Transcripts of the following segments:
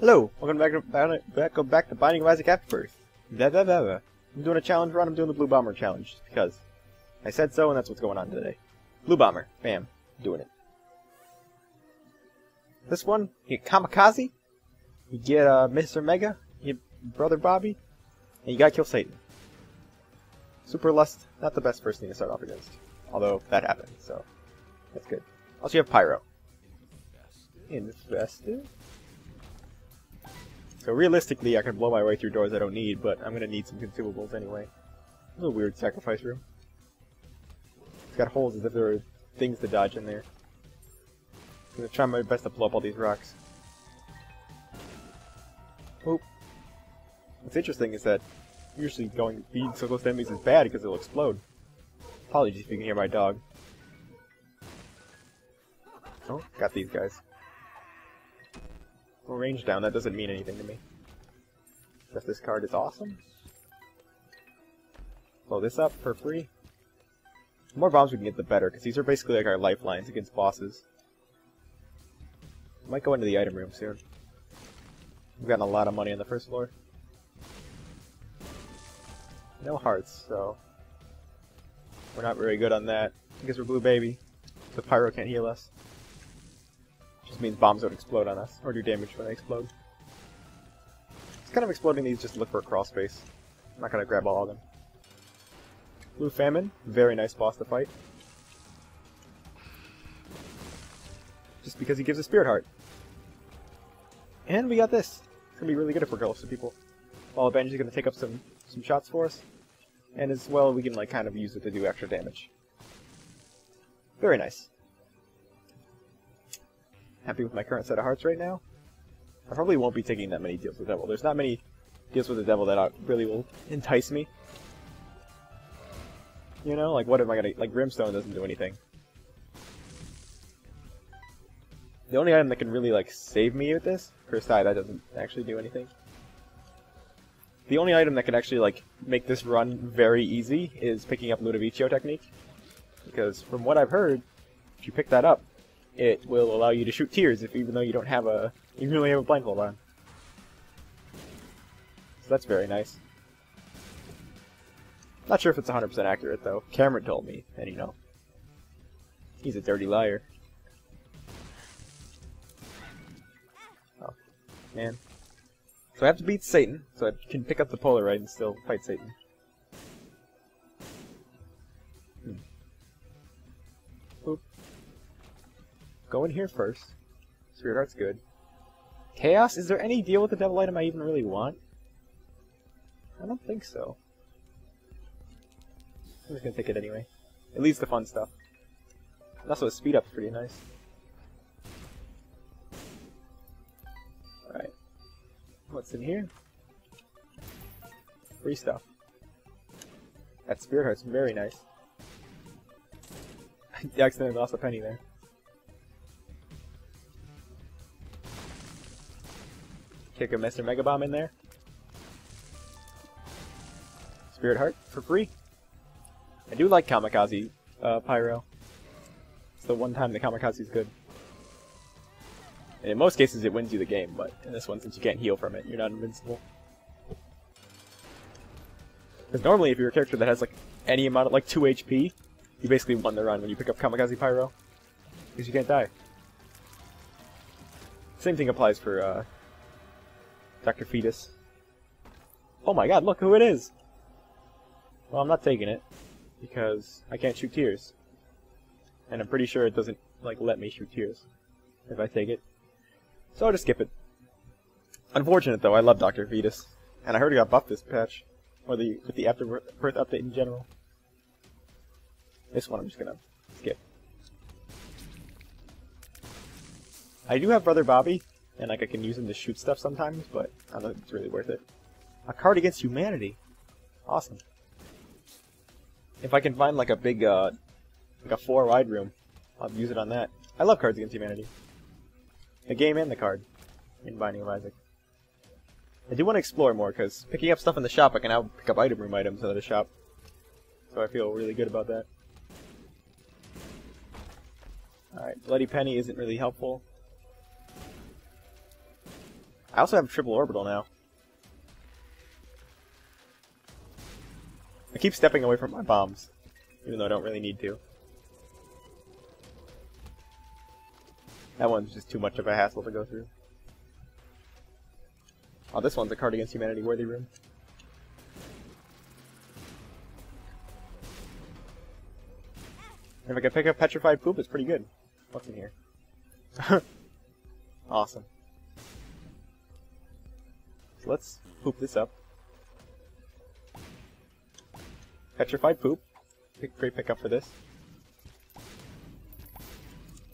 Hello, welcome back to back, back, back to Binding of Isaac Afterbirth. Blah, blah, blah, blah. I'm doing a challenge run. I'm doing the Blue Bomber challenge just because I said so, and that's what's going on today. Blue Bomber, bam, doing it. This one, you get Kamikaze, you get uh, Mr. Mega, you get Brother Bobby, and you gotta kill Satan. Super Lust, not the best first thing to start off against, although that happened, so that's good. Also, you have Pyro. Infested. So realistically, I can blow my way through doors I don't need, but I'm gonna need some consumables anyway. It's a weird sacrifice room. It's got holes as if there are things to dodge in there. I'm gonna try my best to blow up all these rocks. Oop. What's interesting is that usually going being so close to enemies is bad because it'll explode. Apologies if you can hear my dog. Oh, got these guys. Range down, that doesn't mean anything to me. Just this card is awesome. Blow this up for free. The more bombs we can get, the better, because these are basically like our lifelines against bosses. Might go into the item room soon. We've gotten a lot of money on the first floor. No hearts, so... We're not very good on that. I guess we're Blue Baby. The Pyro can't heal us. Just means bombs don't explode on us, or do damage when they explode. It's kind of exploding these just to look for a crawl space. I'm not gonna grab all of them. Blue Famine, very nice boss to fight. Just because he gives a Spirit Heart. And we got this. It's gonna be really good if we're close to people. While Avenge is gonna take up some, some shots for us. And as well, we can like kind of use it to do extra damage. Very nice. Happy with my current set of hearts right now. I probably won't be taking that many deals with the devil. There's not many deals with the devil that really will entice me. You know, like what am I gonna like Brimstone doesn't do anything. The only item that can really like save me with this, Cursed Eye, that doesn't actually do anything. The only item that can actually like make this run very easy is picking up Ludovico technique. Because from what I've heard, if you pick that up, it will allow you to shoot tears if even though you don't have a even though you have a blindfold on. So that's very nice. Not sure if it's 100% accurate though. Cameron told me, and you know, he's a dirty liar. Oh, man. So I have to beat Satan, so I can pick up the Polaroid and still fight Satan. Go in here first. Spirit Heart's good. Chaos? Is there any deal with the Devil item I even really want? I don't think so. I'm just gonna take it anyway. It leads to fun stuff. And also, a speed up's pretty nice. Alright. What's in here? Free stuff. That Spirit Heart's very nice. I accidentally lost a penny there. Kick a Mr. Mega Bomb in there. Spirit Heart for free. I do like Kamikaze uh, Pyro. It's the one time the Kamikaze is good. And in most cases it wins you the game, but in this one, since you can't heal from it, you're not invincible. Because normally if you're a character that has like any amount of like 2 HP, you basically won the run when you pick up Kamikaze Pyro. Because you can't die. Same thing applies for uh, Dr. Fetus. Oh my god, look who it is! Well, I'm not taking it, because I can't shoot tears. And I'm pretty sure it doesn't, like, let me shoot tears if I take it. So I'll just skip it. Unfortunate, though, I love Dr. Fetus. And I heard he got buffed this patch. Or the, with the Afterbirth update in general. This one I'm just gonna skip. I do have Brother Bobby, and like I can use them to shoot stuff sometimes, but I don't think it's really worth it. A card against humanity. Awesome. If I can find like a big, uh, like a four wide room, I'll use it on that. I love cards against humanity. The game and the card in Binding of Isaac. I do want to explore more because picking up stuff in the shop, I can now pick up item room items out of the shop. So I feel really good about that. Alright, Bloody Penny isn't really helpful. I also have a triple orbital now. I keep stepping away from my bombs, even though I don't really need to. That one's just too much of a hassle to go through. Oh, this one's a card against humanity worthy room. If I could pick up petrified poop, it's pretty good. What's in here? awesome. Let's poop this up. Petrified poop. Pick, great pickup for this.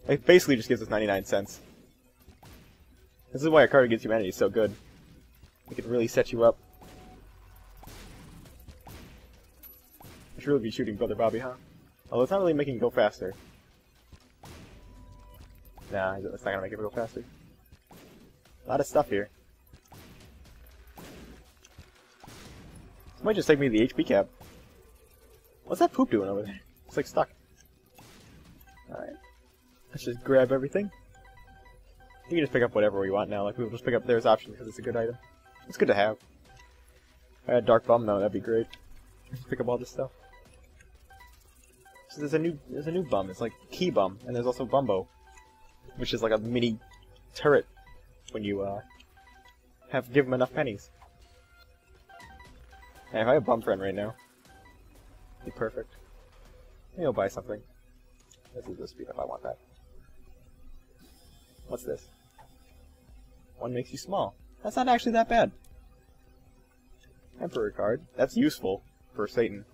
It basically just gives us 99 cents. This is why a card against humanity is so good. It can really set you up. I should really be shooting Brother Bobby, huh? Although it's not really making it go faster. Nah, it's not gonna make it go faster. A lot of stuff here. Might just take me the HP cap. What's that poop doing over there? It's like stuck. Alright. Let's just grab everything. You can just pick up whatever we want now. Like, we'll just pick up there's option because it's a good item. It's good to have. If I had Dark Bum though, that'd be great. Just pick up all this stuff. So there's a new there's a new bum. It's like Key Bum, and there's also Bumbo, which is like a mini turret when you uh, have give him enough pennies. And if I have a bum friend right now, be perfect. Maybe I'll buy something. This is the speed up. I want that. What's this? One makes you small. That's not actually that bad. Emperor card. That's useful for Satan.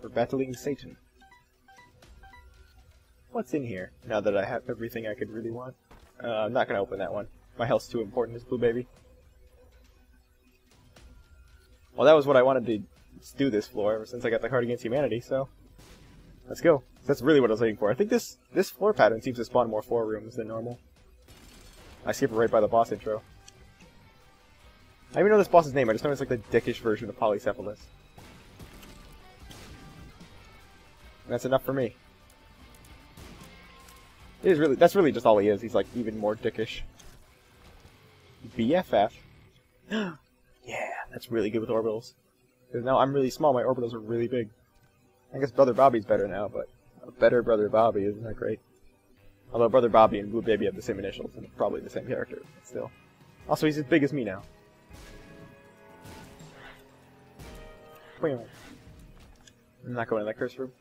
For battling Satan. What's in here, now that I have everything I could really want? Uh, I'm not to open that one. My health's too important as Blue Baby. Well, that was what I wanted to do this floor ever since I got the card against humanity, so... Let's go. That's really what I was waiting for. I think this, this floor pattern seems to spawn more floor rooms than normal. I skip right by the boss intro. I even know this boss's name, I just know it's like the dickish version of Polycephalus. That's enough for me. It is really that's really just all he is. He's like even more dickish. BFF. that's really good with orbitals. Because now I'm really small, my orbitals are really big. I guess Brother Bobby's better now, but a better Brother Bobby isn't that great? Although Brother Bobby and Blue Baby have the same initials and probably the same character, still. Also, he's as big as me now. Wait a minute. I'm not going in that curse room.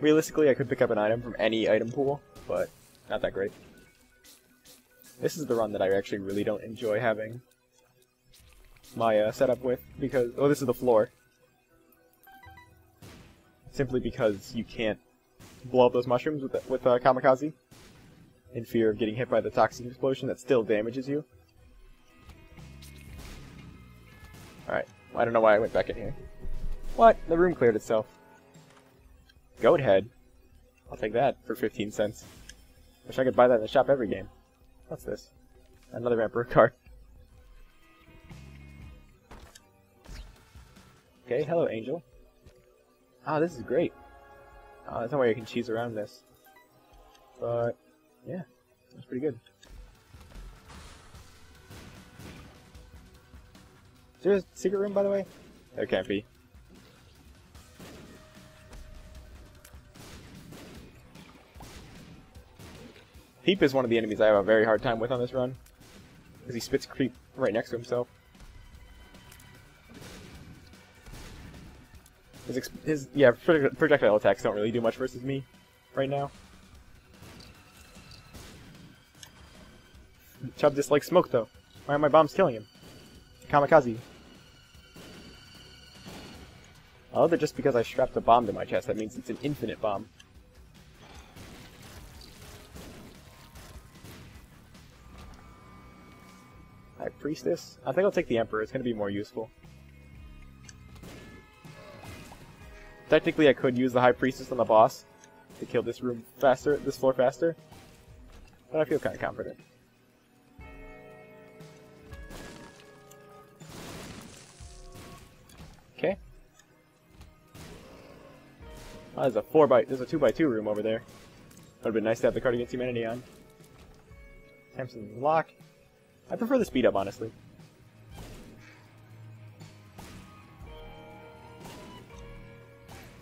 Realistically, I could pick up an item from any item pool, but not that great. This is the run that I actually really don't enjoy having my uh, setup with, because... Oh, this is the floor. Simply because you can't blow up those mushrooms with, with uh, Kamikaze in fear of getting hit by the toxic explosion that still damages you. Alright, well, I don't know why I went back in here. What? The room cleared itself. Goat head. I'll take that for 15 cents. Wish I could buy that in the shop every game. What's this? Another Emperor card. Okay, hello Angel. Ah, this is great. Uh, there's no way I can cheese around this. But, yeah, that's pretty good. Is there a secret room, by the way? There can't be. Peep is one of the enemies I have a very hard time with on this run. Because he spits creep right next to himself. His, his yeah, projectile attacks don't really do much versus me right now. Chub dislikes smoke though. Why are my bombs killing him? Kamikaze. Oh, that just because I strapped a bomb to my chest, that means it's an infinite bomb. High Priestess? I think I'll take the Emperor, it's gonna be more useful. Technically, I could use the High Priestess on the boss to kill this room faster, this floor faster, but I feel kind of confident. Okay. Oh, there's a four by, there's a two by two room over there. Would have been nice to have the card against humanity on. Samson's lock. I prefer the speed up, honestly.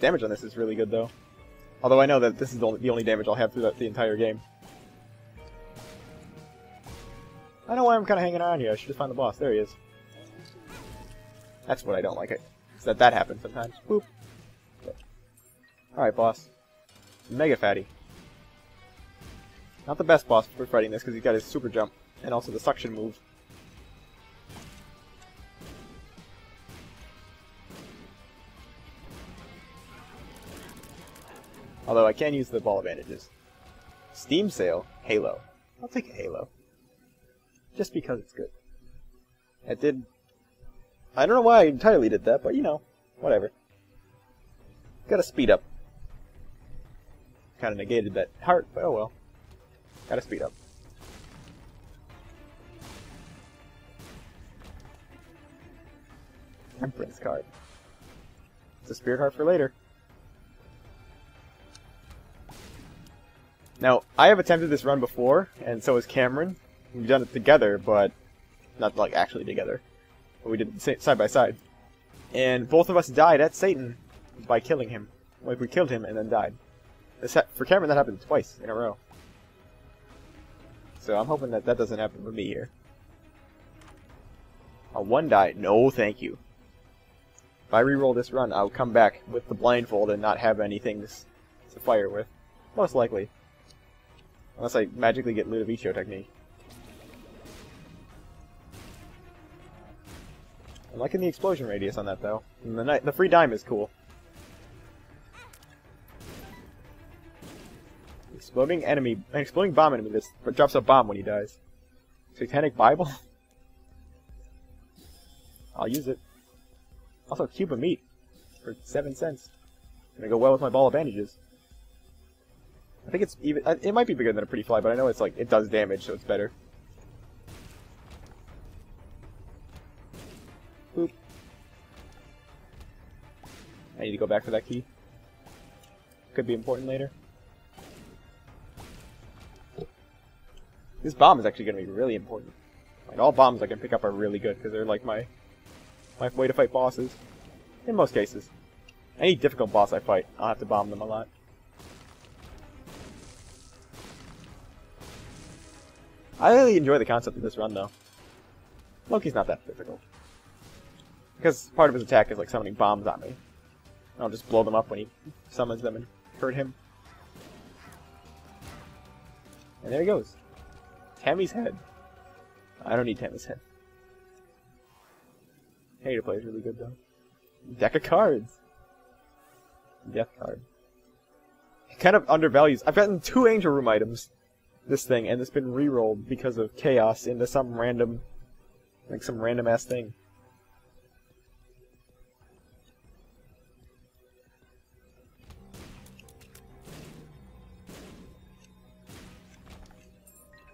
Damage on this is really good, though. Although I know that this is the only, damage I'll have throughout the, entire game. I know why I'm kind of hanging around here. I should just find the boss. There he is. That's what I don't like. It is that that happens sometimes. Boop. Okay. All right, boss. Mega fatty. Not the best boss for fighting this because he's got his super jump and also the suction move. Although I can use the ball of bandages. Steam sale, Halo. I'll take a Halo. Just because it's good. It did... I don't know why I entirely did that, but you know, whatever. Gotta speed up. Kinda negated that heart, but oh well. Gotta speed up. Empress card. It's a spirit heart for later. Now, I have attempted this run before, and so has Cameron. We've done it together, but not like actually together. But we did it side by side. And both of us died at Satan by killing him. Like, we killed him and then died. For Cameron, that happened twice in a row. So I'm hoping that that doesn't happen with me here. A one die. No, thank you. If I re-roll this run, I'll come back with the blindfold and not have anything to fire with. Most likely. Unless I magically get Ludovico technique. I'm liking the explosion radius on that though. And the, the free dime is cool. Exploding enemy, an exploding bomb enemy that drops a bomb when he dies. Satanic Bible? I'll use it. Also, cube of meat for seven cents. Gonna go well with my ball of bandages. I think it's even. Uh, it might be bigger than a pretty fly, but I know it's like it does damage, so it's better. Boop. I need to go back for that key. Could be important later. This bomb is actually going to be really important. Like all bombs I can pick up are really good because they're like my my way to fight bosses. In most cases. Any difficult boss I fight, I'll have to bomb them a lot. I really enjoy the concept of this run, though. Loki's not that difficult. Because part of his attack is like summoning bombs on me. I'll just blow them up when he summons them and hurt him. And there he goes. Tammy's head. I don't need Tammy's head. Hater play is really good though. Deck of cards. Death card. It kind of undervalues. I've gotten two Angel Room items this thing, and it's been re-rolled because of chaos into some random, like some random ass thing.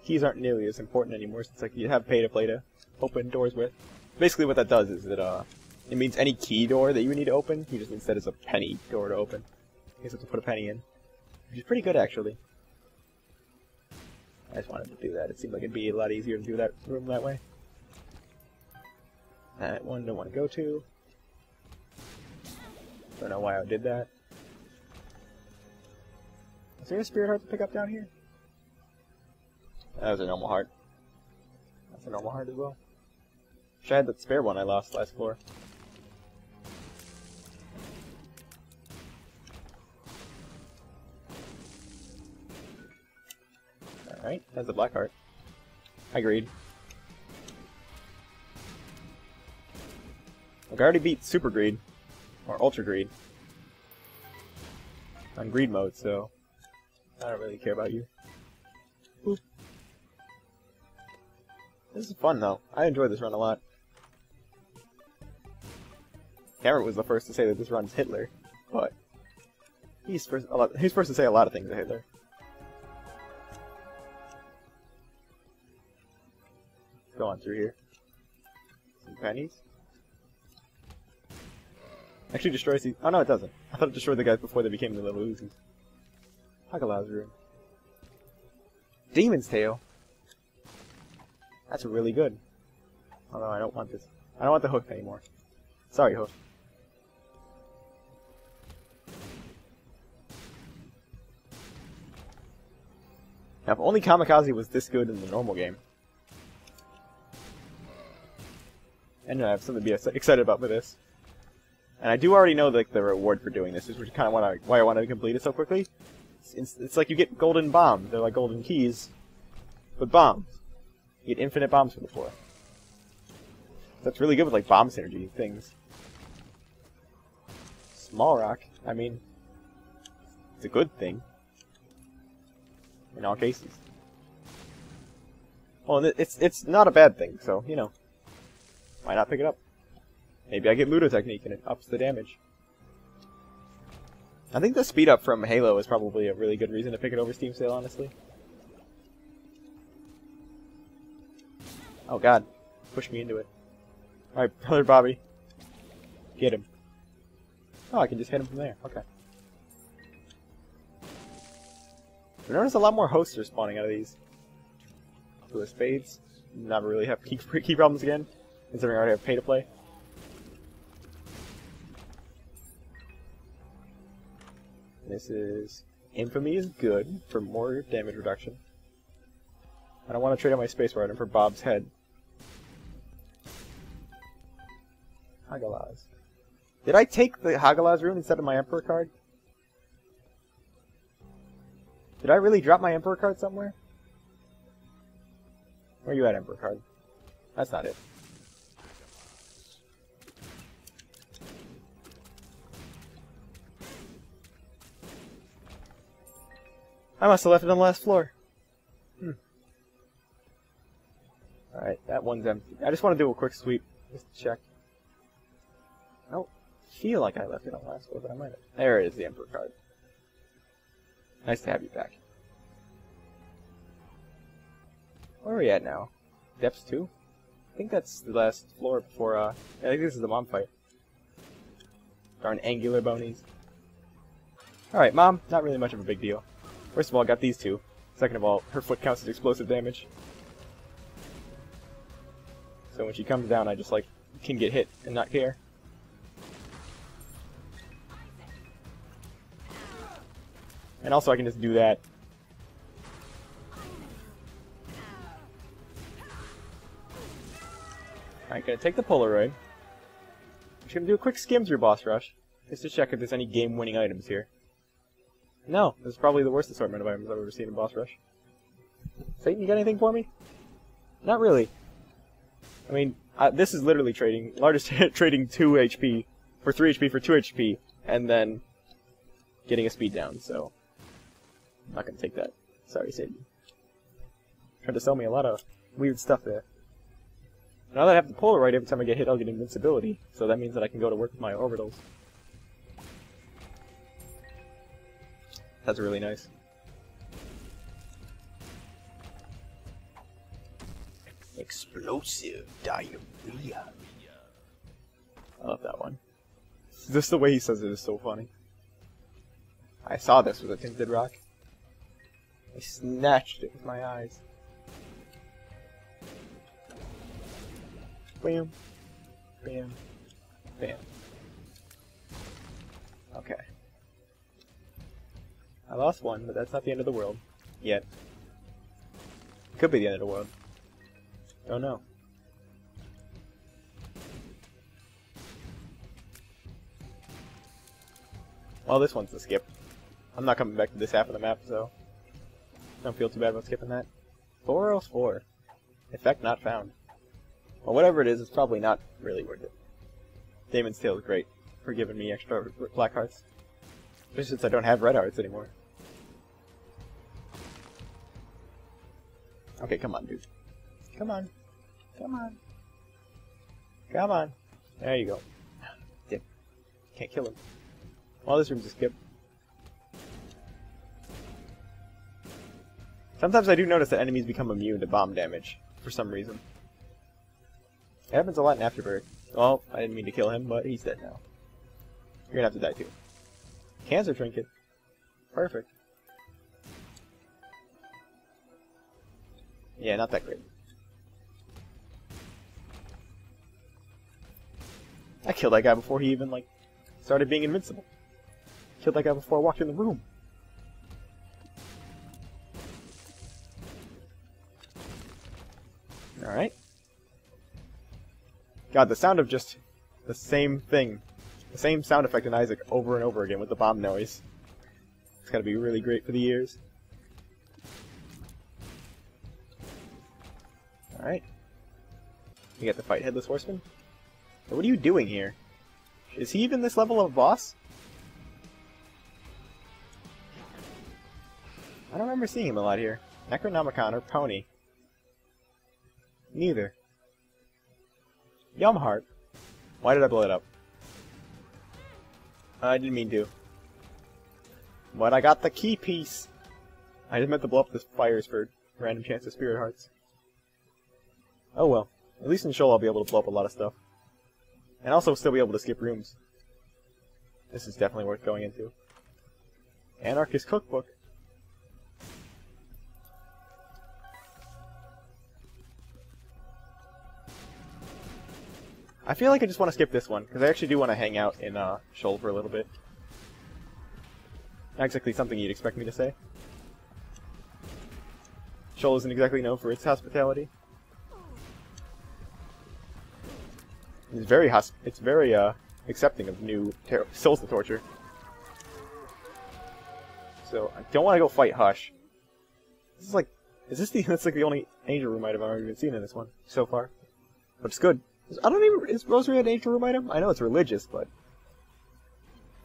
Keys aren't nearly as important anymore since like you have pay to play to open doors with. Basically, what that does is that uh, it means any key door that you need to open, you just instead it's a penny door to open. You have to put a penny in, which is pretty good actually. I just wanted to do that. It seemed like it'd be a lot easier to do that room that way. That one don't want to go to. Don't know why I did that. Is there a spirit heart to pick up down here? That was a normal heart. That's a normal heart as well. Wish I had that spare one I lost last floor. Alright, that's a black heart. I agreed. I already beat Super Greed. Or Ultra Greed. On Greed mode, so... I don't really care about you. Boop. This is fun, though. I enjoy this run a lot. Cameron was the first to say that this run's Hitler, but... He's first, lot, he's first to say a lot of things to Hitler. Go on through here. Some pennies. Actually destroys these. Oh no, it doesn't. I thought it destroyed the guys before they became the little Uzis. Hagalaz rune. Daemon's Tail. That's really good. Although I don't want this. I don't want the hook anymore. Sorry, hook. Now, if only Kamikaze was this good in the normal game. And I have something to be excited about with this. And I do already know like the reward for doing this, which is kind of why I, why I wanted to complete it so quickly. It's, it's, like you get golden bombs. They're like golden keys, but bombs. You get infinite bombs for the floor. That's really good with like bomb synergy things. Small rock. I mean, it's a good thing in all cases. Well, it's it's not a bad thing, so you know, why not pick it up? Maybe I get Ludo Technique and it ups the damage. I think the speed up from Halo is probably a really good reason to pick it over Steam Sale, honestly. Oh god, push me into it. Alright, brother Bobby. Get him. Oh, I can just hit him from there. Okay. I noticed a lot more hosts are spawning out of these. Two of spades. Never really have key, key problems again, considering I already have pay to play. This is Infamy is good for more damage reduction. I don't want to trade out my space item for Bob's head. Hagalaz. Did I take the Hagalaz rune instead of my Emperor card? Did I really drop my Emperor card somewhere? Where you at, Emperor card? That's not it. I must have left it on the last floor. Hmm. Alright, that one's empty. I just want to do a quick sweep, just to check. I don't feel like I left it on the last floor, but I might have. There it is, the Emperor card. Nice to have you back. Where are we at now? Depths 2? I think that's the last floor before, uh... I think this is the mom fight. Darn angular bonies. Alright, mom, not really much of a big deal. First of all, I got these two. Second of all, her foot counts as explosive damage. So when she comes down, I just, like, can get hit and not care. And also I can just do that. Alright, gonna take the Polaroid. I'm just gonna do a quick skim through Boss Rush, just to check if there's any game-winning items here. No, this is probably the worst assortment of items I've ever seen in Boss Rush. Satan, you got anything for me? Not really. I mean, uh, this is literally trading, largest trading 2 HP for 3 HP for 2 HP, and then getting a speed down, so I'm not gonna take that. Sorry, Satan. Tried to sell me a lot of weird stuff there. Now that I have the Polaroid, every time I get hit, I'll get invincibility. So that means that I can go to work with my orbitals. That's really nice. Explosive diarrhea. I love that one. Just the way he says it is so funny. I saw this with a tinted rock. I snatched it with my eyes. Bam. Bam. Bam. Okay. I lost one, but that's not the end of the world. Yet. Could be the end of the world. Don't know. Well, this one's a skip. I'm not coming back to this half of the map, so... Don't feel too bad about skipping that. 404. Effect not found. Well, whatever it is, it's probably not really worth it. Daemon's Tail is great for giving me extra black hearts. Especially since I don't have red hearts anymore. Okay, come on, dude. Come on. Come on. Come on. There you go. Damn. Can't kill him. Well, this room's a skip. Sometimes I do notice that enemies become immune to bomb damage, for some reason. It happens a lot in Afterbirth. Well, I didn't mean to kill him, but he's dead now. You're gonna have to die too. Cancer trinket. Perfect. Yeah, not that great. I killed that guy before he even, like, started being invincible. Killed that guy before I walked in the room. Alright. God, the sound of just the same thing the same sound effect in Isaac over and over again with the bomb noise. It's gotta be really great for the ears. Alright. We got to fight Headless Horseman? What are you doing here? Is he even this level of boss? I don't remember seeing him a lot here. Necronomicon or Pony? Neither. Yum Heart. Why did I blow it up? I didn't mean to. But I got the key piece! I just meant to blow up the fires for random chance of spirit hearts. Oh well. At least in Sheol I'll be able to blow up a lot of stuff. And also still be able to skip rooms. This is definitely worth going into. Anarchist Cookbook. I feel like I just want to skip this one, because I actually do want to hang out in uh, Sheol for a little bit. Not exactly something you'd expect me to say. Sheol isn't exactly known for its hospitality. It's very hosp it's very uh accepting of new souls to torture. So I don't want to go fight Hush. This is like, is this the that's like the only angel room I've ever even seen in this one so far? But it's good. I don't even is Rosary an angel room item? I know it's religious, but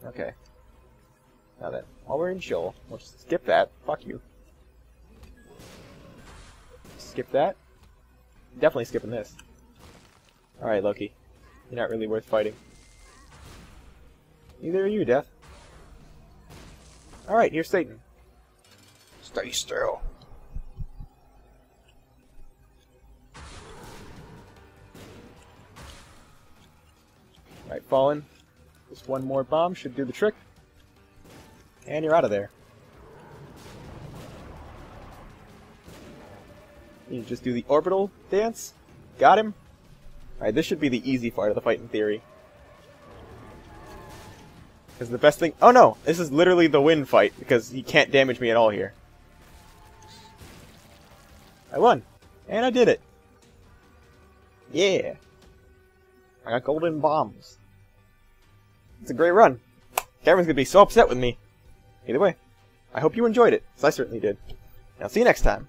okay. Now then, while we're in Sheol, we'll just skip that. Fuck you. Skip that. Definitely skipping this. Alright, Loki. You're not really worth fighting. Neither are you, Death. Alright, here's Satan. Stay still. Alright, Fallen. Just one more bomb should do the trick. And you're out of there. You just do the orbital dance. Got him. Alright, this should be the easy part of the fight in theory. Because the best thing... Oh no! This is literally the win fight, because he can't damage me at all here. I won! And I did it! Yeah! I got golden bombs. It's a great run. Cameron's gonna be so upset with me. Either way, I hope you enjoyed it, because I certainly did. Now see you next time.